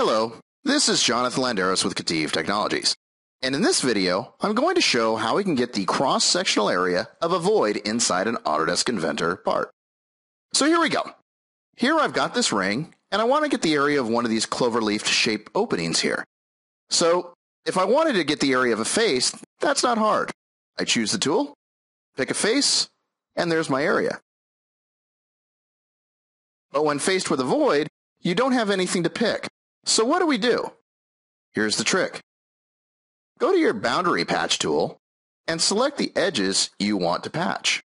Hello, this is Jonathan Landeros with KETIV Technologies. And in this video, I'm going to show how we can get the cross-sectional area of a void inside an Autodesk Inventor part. So here we go. Here I've got this ring, and I want to get the area of one of these clover-leaf shape openings here. So if I wanted to get the area of a face, that's not hard. I choose the tool, pick a face, and there's my area. But when faced with a void, you don't have anything to pick. So what do we do? Here's the trick. Go to your boundary patch tool and select the edges you want to patch.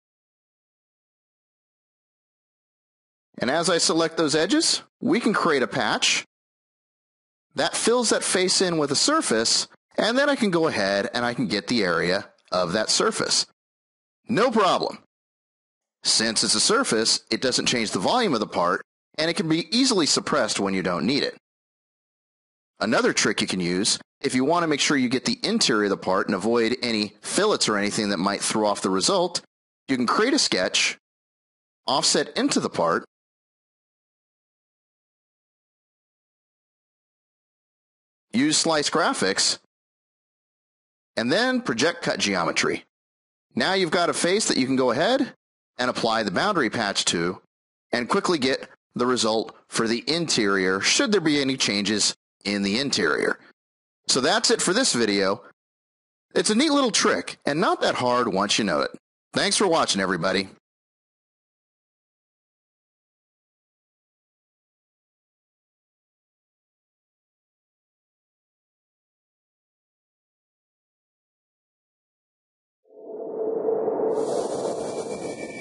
And as I select those edges, we can create a patch that fills that face in with a surface, and then I can go ahead and I can get the area of that surface. No problem. Since it's a surface, it doesn't change the volume of the part, and it can be easily suppressed when you don't need it. Another trick you can use, if you want to make sure you get the interior of the part and avoid any fillets or anything that might throw off the result, you can create a sketch, offset into the part, use slice graphics, and then project cut geometry. Now you've got a face that you can go ahead and apply the boundary patch to and quickly get the result for the interior should there be any changes in the interior. So that's it for this video. It's a neat little trick and not that hard once you know it. Thanks for watching, everybody. you